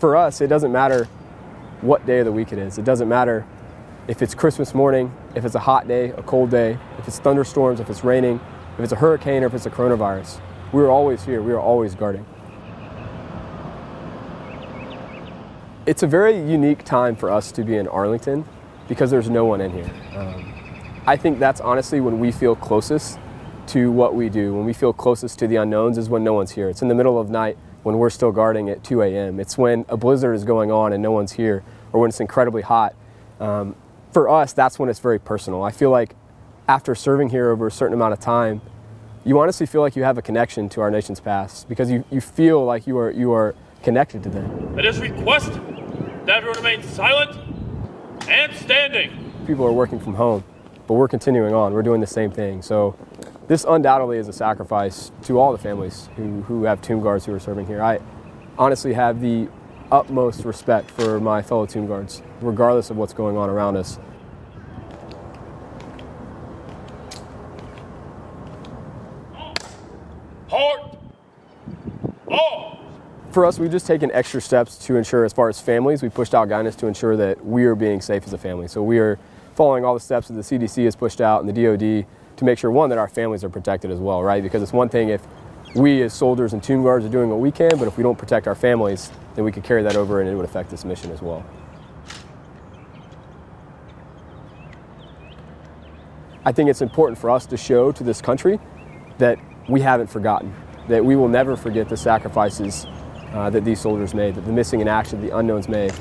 for us, it doesn't matter what day of the week it is. It doesn't matter if it's Christmas morning, if it's a hot day, a cold day, if it's thunderstorms, if it's raining, if it's a hurricane, or if it's a coronavirus. We are always here. We are always guarding. It's a very unique time for us to be in Arlington because there's no one in here. Um, I think that's honestly when we feel closest to what we do. When we feel closest to the unknowns is when no one's here. It's in the middle of night when we're still guarding at 2 a.m. It's when a blizzard is going on and no one's here, or when it's incredibly hot. Um, for us, that's when it's very personal. I feel like after serving here over a certain amount of time, you honestly feel like you have a connection to our nation's past because you, you feel like you are, you are connected to them. At It is request that everyone remain silent and standing. People are working from home, but we're continuing on. We're doing the same thing. So this undoubtedly is a sacrifice to all the families who, who have tomb guards who are serving here. I honestly have the utmost respect for my fellow tomb guards, regardless of what's going on around us. Halt! For us, we've just taken extra steps to ensure, as far as families, we pushed out guidance to ensure that we are being safe as a family. So we are following all the steps that the CDC has pushed out and the DoD to make sure, one, that our families are protected as well, right? Because it's one thing if we as soldiers and tomb guards are doing what we can, but if we don't protect our families, then we could carry that over and it would affect this mission as well. I think it's important for us to show to this country that we haven't forgotten, that we will never forget the sacrifices uh, that these soldiers made, that the missing in action, the unknowns made,